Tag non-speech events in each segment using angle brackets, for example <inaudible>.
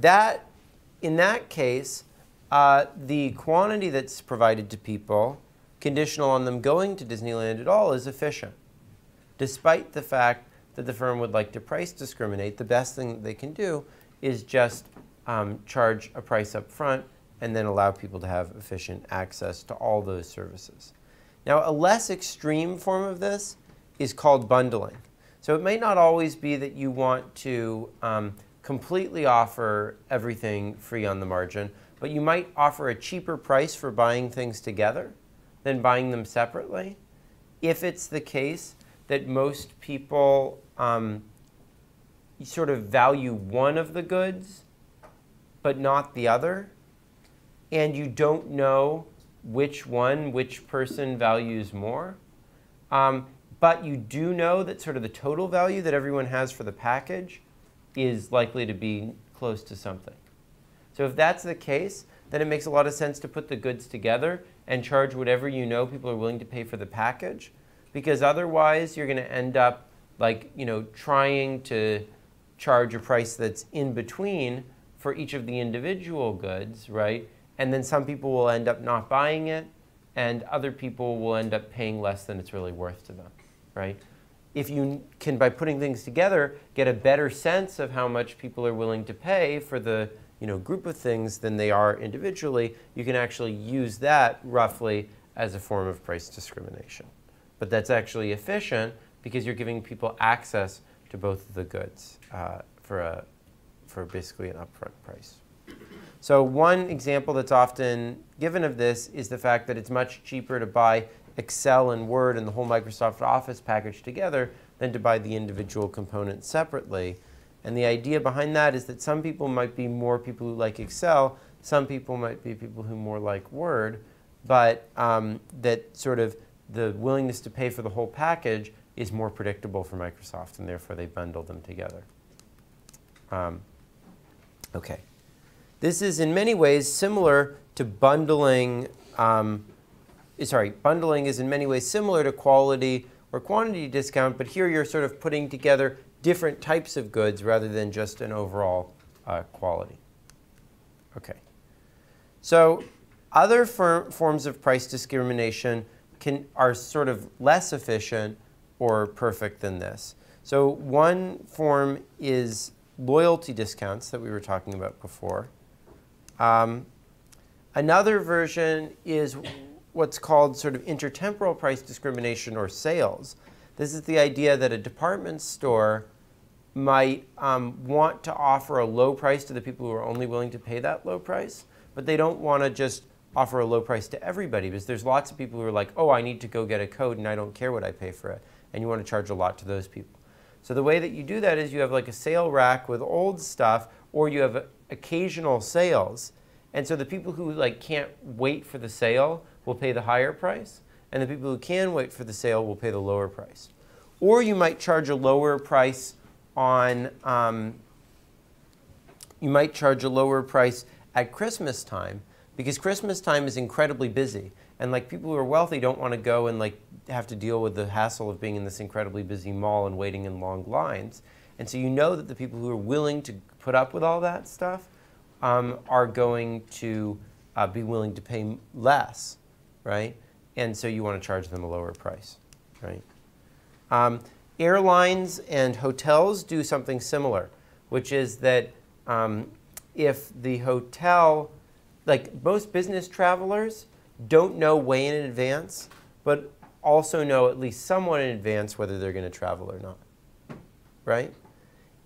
that, in that case, uh, the quantity that's provided to people, conditional on them going to Disneyland at all, is efficient. Despite the fact that the firm would like to price discriminate, the best thing that they can do is just um, charge a price up front and then allow people to have efficient access to all those services. Now, a less extreme form of this is called bundling. So it may not always be that you want to um, completely offer everything free on the margin, but you might offer a cheaper price for buying things together than buying them separately. If it's the case that most people um, sort of value one of the goods but not the other, and you don't know which one, which person values more, um, but you do know that sort of the total value that everyone has for the package is likely to be close to something. So if that's the case, then it makes a lot of sense to put the goods together and charge whatever you know people are willing to pay for the package, because otherwise you're going to end up like you know trying to charge a price that's in between for each of the individual goods, right? And then some people will end up not buying it, and other people will end up paying less than it's really worth to them, right? If you can, by putting things together, get a better sense of how much people are willing to pay for the you know, group of things than they are individually, you can actually use that roughly as a form of price discrimination. But that's actually efficient because you're giving people access to both of the goods uh, for, a, for basically an upfront price. So one example that's often given of this is the fact that it's much cheaper to buy Excel and Word and the whole Microsoft Office package together than to buy the individual components separately. And the idea behind that is that some people might be more people who like Excel, some people might be people who more like Word, but um, that sort of the willingness to pay for the whole package is more predictable for Microsoft, and therefore they bundle them together. Um, okay. This is in many ways similar to bundling. Um, sorry, bundling is in many ways similar to quality or quantity discount, but here you're sort of putting together different types of goods rather than just an overall uh, quality. Okay. So other forms of price discrimination can, are sort of less efficient or perfect than this. So one form is loyalty discounts that we were talking about before. Um, another version is what's called sort of intertemporal price discrimination or sales. This is the idea that a department store might um, want to offer a low price to the people who are only willing to pay that low price, but they don't want to just offer a low price to everybody because there's lots of people who are like, oh, I need to go get a code and I don't care what I pay for it and you want to charge a lot to those people. So the way that you do that is you have like a sale rack with old stuff, or you have occasional sales. And so the people who like can't wait for the sale will pay the higher price, and the people who can wait for the sale will pay the lower price. Or you might charge a lower price on, um, you might charge a lower price at Christmas time because Christmas time is incredibly busy. And like people who are wealthy don't want to go and like have to deal with the hassle of being in this incredibly busy mall and waiting in long lines. And so you know that the people who are willing to put up with all that stuff um, are going to uh, be willing to pay less, right? And so you want to charge them a lower price, right? Um, airlines and hotels do something similar, which is that um, if the hotel, like most business travelers, don't know way in advance, but also know at least somewhat in advance whether they're going to travel or not. Right?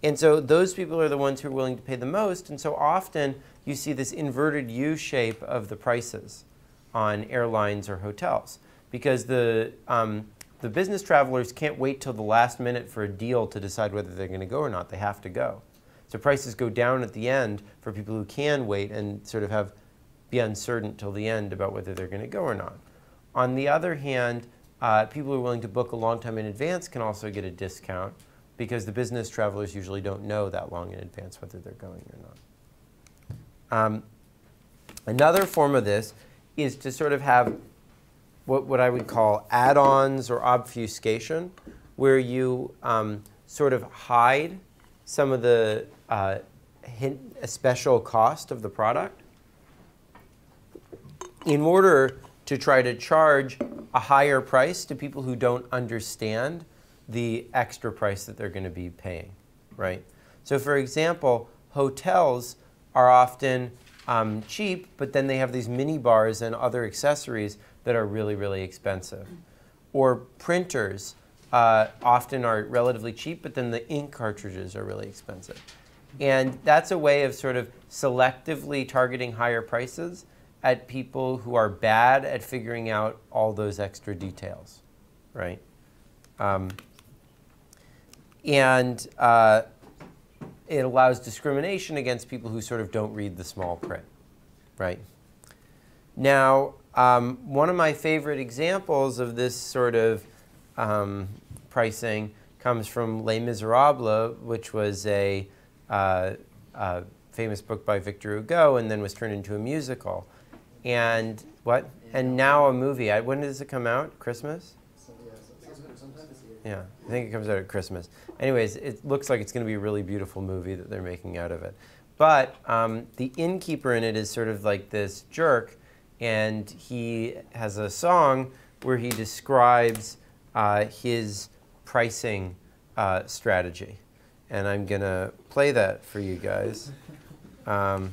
And so those people are the ones who are willing to pay the most. And so often you see this inverted U shape of the prices on airlines or hotels because the, um, the business travelers can't wait till the last minute for a deal to decide whether they're going to go or not. They have to go. So prices go down at the end for people who can wait and sort of have be uncertain till the end about whether they're going to go or not. On the other hand, uh, people who are willing to book a long time in advance can also get a discount because the business travelers usually don't know that long in advance whether they're going or not. Um, another form of this is to sort of have what, what I would call add-ons or obfuscation, where you um, sort of hide some of the uh, a special cost of the product in order to try to charge a higher price to people who don't understand the extra price that they're going to be paying, right? So, for example, hotels are often um, cheap, but then they have these mini bars and other accessories that are really, really expensive. Or printers uh, often are relatively cheap, but then the ink cartridges are really expensive. And that's a way of sort of selectively targeting higher prices at people who are bad at figuring out all those extra details, right? Um, and uh, it allows discrimination against people who sort of don't read the small print, right? Now, um, one of my favorite examples of this sort of um, pricing comes from Les Miserables, which was a, uh, a, famous book by Victor Hugo and then was turned into a musical. And what? And now a movie. When does it come out? Christmas? Yeah, I think it comes out at Christmas. Anyways, it looks like it's going to be a really beautiful movie that they're making out of it. But um, the innkeeper in it is sort of like this jerk, and he has a song where he describes uh, his pricing uh, strategy. And I'm going to play that for you guys. Um,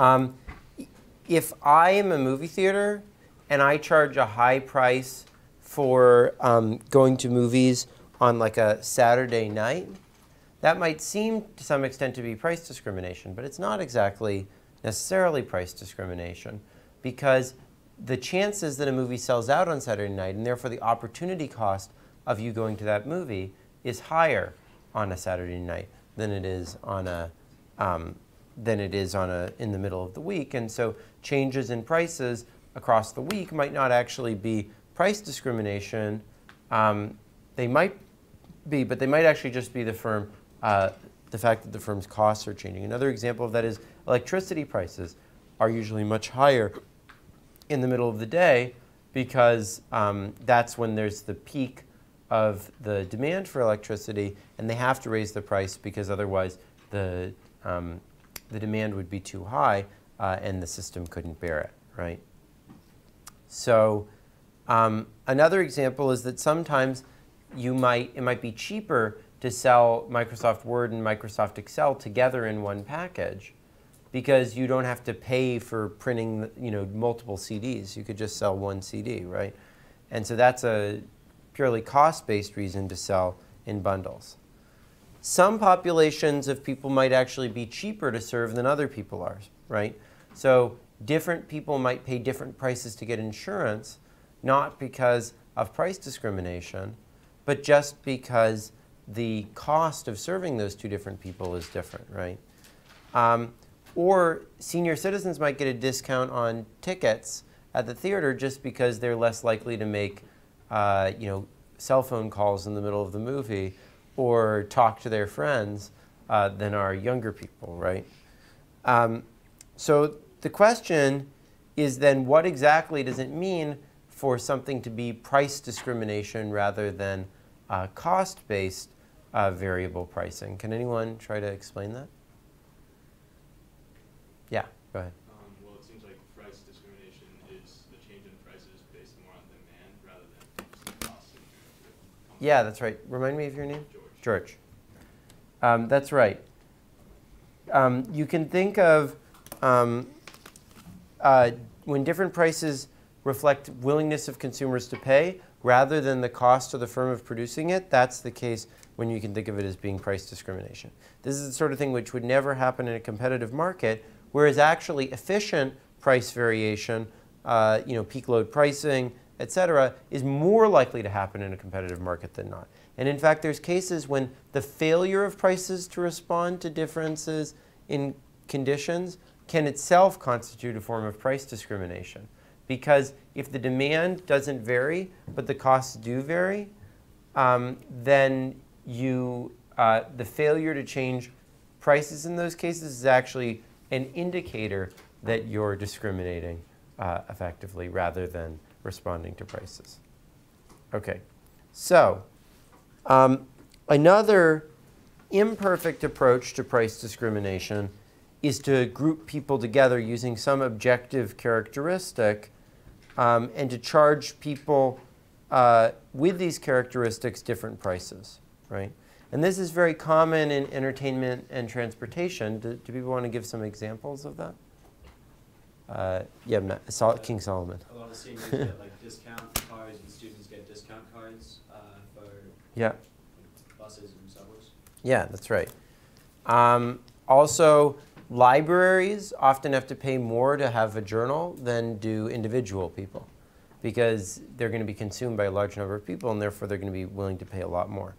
um, if I am a movie theater and I charge a high price for um, going to movies on like a Saturday night, that might seem to some extent to be price discrimination, but it's not exactly necessarily price discrimination because the chances that a movie sells out on Saturday night and therefore the opportunity cost of you going to that movie is higher on a Saturday night than it is on a um, than it is on a in the middle of the week. And so changes in prices across the week might not actually be price discrimination. Um, they might be, but they might actually just be the firm, uh, the fact that the firm's costs are changing. Another example of that is electricity prices are usually much higher in the middle of the day because um, that's when there's the peak of the demand for electricity, and they have to raise the price because otherwise the, um, the demand would be too high uh, and the system couldn't bear it, right? So um, another example is that sometimes you might, it might be cheaper to sell Microsoft Word and Microsoft Excel together in one package because you don't have to pay for printing you know multiple CDs. You could just sell one CD, right? And so that's a purely cost-based reason to sell in bundles. Some populations of people might actually be cheaper to serve than other people are, right? So different people might pay different prices to get insurance, not because of price discrimination, but just because the cost of serving those two different people is different, right? Um, or senior citizens might get a discount on tickets at the theater just because they're less likely to make uh, you know, cell phone calls in the middle of the movie or talk to their friends uh, than are younger people, right? Um, so the question is then what exactly does it mean for something to be price discrimination rather than uh, cost-based uh, variable pricing. Can anyone try to explain that? Yeah, go ahead. Um, well, it seems like price discrimination is the change in prices based more on demand rather than cost. in terms of Yeah, that's right. Remind me of your name? George. Um, that's right. Um, you can think of um, uh, when different prices reflect willingness of consumers to pay rather than the cost of the firm of producing it, that's the case when you can think of it as being price discrimination. This is the sort of thing which would never happen in a competitive market, whereas actually efficient price variation, uh, you know, peak load pricing, et cetera, is more likely to happen in a competitive market than not. And in fact, there's cases when the failure of prices to respond to differences in conditions can itself constitute a form of price discrimination. Because if the demand doesn't vary, but the costs do vary, um, then you, uh, the failure to change prices in those cases is actually an indicator that you're discriminating uh, effectively rather than responding to prices. Okay, so um, another imperfect approach to price discrimination is to group people together using some objective characteristic um, and to charge people uh, with these characteristics different prices, right? And this is very common in entertainment and transportation. Do, do people want to give some examples of that? Uh, yeah, King Solomon. Lot seniors get like discount cards and students get discount cards uh, for Yeah. buses and subways. Yeah, that's right. Um, also, libraries often have to pay more to have a journal than do individual people because they're going to be consumed by a large number of people and therefore they're going to be willing to pay a lot more.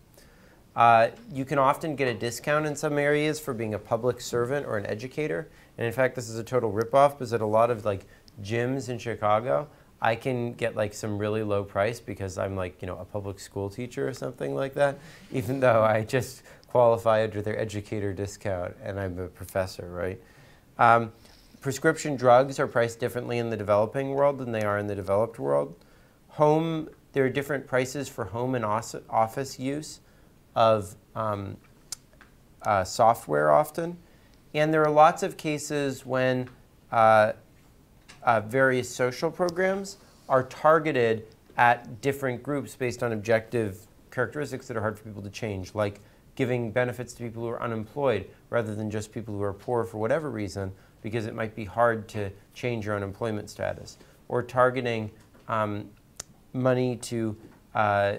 Uh, you can often get a discount in some areas for being a public servant or an educator. And in fact, this is a total ripoff because at a lot of like gyms in Chicago, I can get like some really low price because I'm like, you know, a public school teacher or something like that, even though I just qualify under their educator discount and I'm a professor, right? Um, prescription drugs are priced differently in the developing world than they are in the developed world. Home, there are different prices for home and office use of um, uh, software often. And there are lots of cases when uh, uh, various social programs are targeted at different groups based on objective characteristics that are hard for people to change, like giving benefits to people who are unemployed rather than just people who are poor for whatever reason, because it might be hard to change your unemployment status, or targeting um, money to, uh,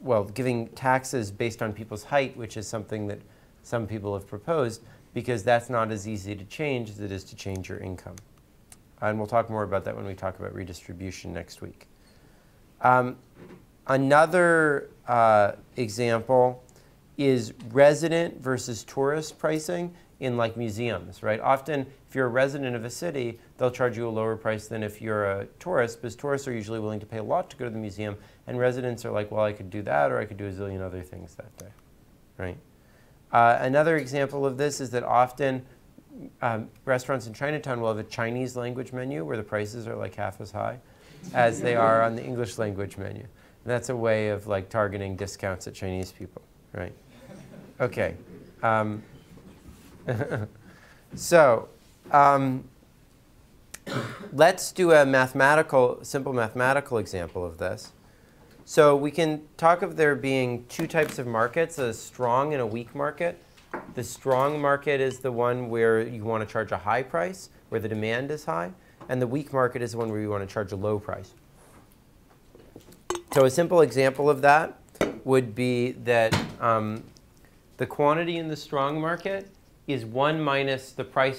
well, giving taxes based on people's height, which is something that some people have proposed, because that's not as easy to change as it is to change your income. And we'll talk more about that when we talk about redistribution next week. Um, another uh, example is resident versus tourist pricing in like museums, right? Often, if you're a resident of a city, they'll charge you a lower price than if you're a tourist, because tourists are usually willing to pay a lot to go to the museum, and residents are like, well, I could do that, or I could do a zillion other things that day, right? Uh, another example of this is that often um, restaurants in Chinatown will have a Chinese language menu where the prices are like half as high as they are on the English language menu. And that's a way of like targeting discounts at Chinese people, right? Okay. Um, <laughs> so um, let's do a mathematical, simple mathematical example of this. So we can talk of there being two types of markets, a strong and a weak market. The strong market is the one where you want to charge a high price, where the demand is high, and the weak market is the one where you want to charge a low price. So a simple example of that would be that um, the quantity in the strong market is 1 minus the price